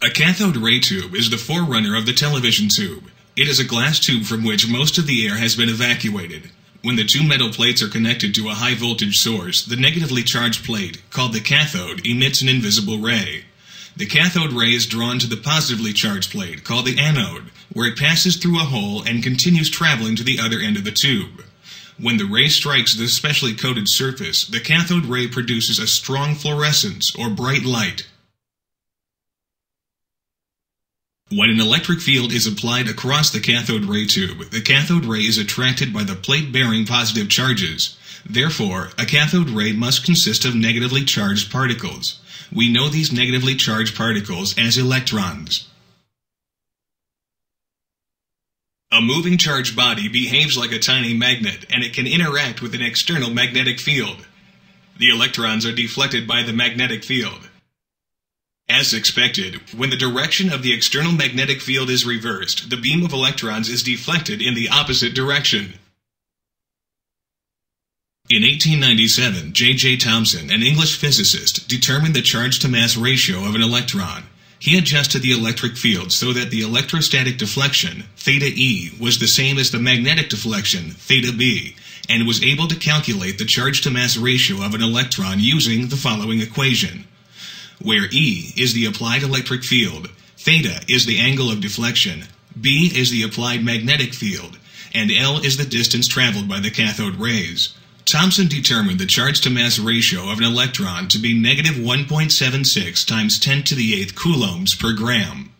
A cathode ray tube is the forerunner of the television tube. It is a glass tube from which most of the air has been evacuated. When the two metal plates are connected to a high voltage source, the negatively charged plate, called the cathode, emits an invisible ray. The cathode ray is drawn to the positively charged plate, called the anode, where it passes through a hole and continues traveling to the other end of the tube. When the ray strikes the specially coated surface, the cathode ray produces a strong fluorescence or bright light. When an electric field is applied across the cathode ray tube, the cathode ray is attracted by the plate bearing positive charges. Therefore, a cathode ray must consist of negatively charged particles. We know these negatively charged particles as electrons. A moving charged body behaves like a tiny magnet and it can interact with an external magnetic field. The electrons are deflected by the magnetic field. As expected, when the direction of the external magnetic field is reversed, the beam of electrons is deflected in the opposite direction. In 1897, J.J. Thomson, an English physicist, determined the charge-to-mass ratio of an electron. He adjusted the electric field so that the electrostatic deflection, theta E, was the same as the magnetic deflection, theta B, and was able to calculate the charge-to-mass ratio of an electron using the following equation where E is the applied electric field, theta is the angle of deflection, B is the applied magnetic field, and L is the distance traveled by the cathode rays. Thomson determined the charge to mass ratio of an electron to be negative 1.76 times 10 to the 8th coulombs per gram.